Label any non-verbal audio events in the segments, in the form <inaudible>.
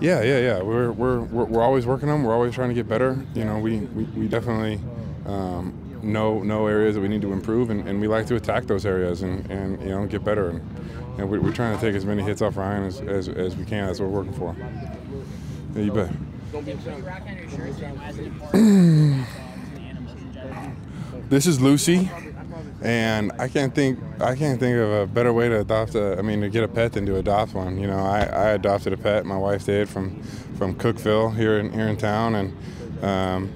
Yeah, yeah, yeah. We're, we're, we're, we're always working on. them. We're always trying to get better. You know, we, we, we definitely um, know know areas that we need to improve, and, and we like to attack those areas and, and you know get better. And, and we're, we're trying to take as many hits off Ryan as, as, as we can. That's what we're working for. Yeah, you bet. <clears throat> This is Lucy, and I can't think I can't think of a better way to adopt a I mean to get a pet than to adopt one. You know, I, I adopted a pet. My wife did from from Cookeville here in here in town, and um,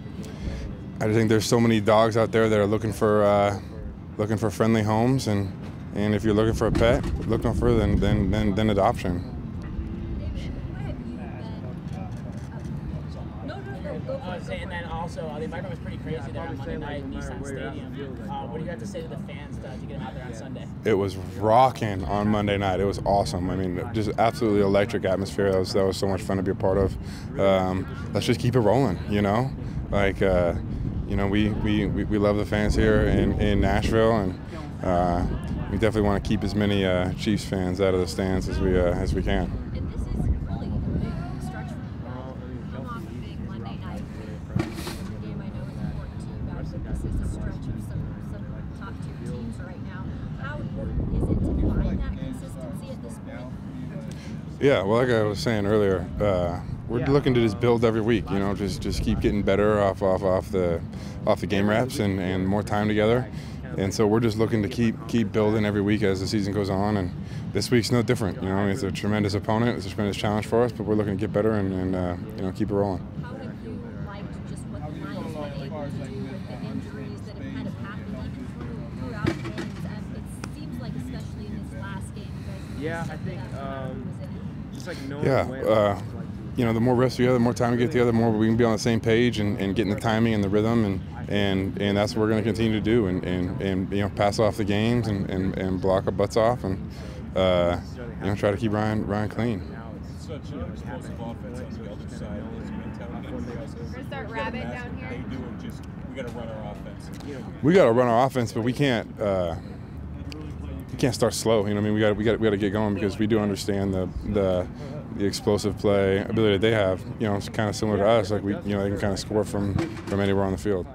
I think there's so many dogs out there that are looking for uh, looking for friendly homes, and and if you're looking for a pet, look no further than than, than, than adoption. And then also uh, the environment was pretty crazy there on Monday night at Nissan Stadium. Uh, what do you have to say to the fans to, to get them out there on Sunday? It was rocking on Monday night. It was awesome. I mean, just absolutely electric atmosphere. That was that was so much fun to be a part of. Um, let's just keep it rolling, you know, like. Uh, you know, we, we, we love the fans here in, in Nashville, and uh, we definitely want to keep as many uh, Chiefs fans out of the stands as we uh, as we can. Yeah, well, like I was saying earlier, uh, we're looking to just build every week. You know, just just keep getting better off off off the off the game reps and, and more time together. And so we're just looking to keep keep building every week as the season goes on. And this week's no different. You know, I mean, it's a tremendous opponent. It's a tremendous challenge for us, but we're looking to get better and, and uh, you know keep it rolling. How have you liked just what the Lions have been able to do with the injuries that have kind of happened even throughout games? Um, it seems like, especially in this last game, you guys. Yeah, I think um, just like knowing yeah. when. Uh, you know, the more reps we have, the more time we get together, the more we can be on the same page and, and getting the timing and the rhythm, and and, and that's what we're going to continue to do, and, and, and you know, pass off the games and, and, and block our butts off, and uh, you know, try to keep Ryan Ryan clean. Such an explosive offense on the other side. We're gonna start rabbit down here. They do it. Just we got to run our offense. We got to run our offense, but we can't. Uh, we can't start slow. You know, I mean, we got we got we got to get going because we do understand the the the explosive play ability that they have. You know, it's kind of similar to us. Like we, you know, they can kind of score from from anywhere on the field.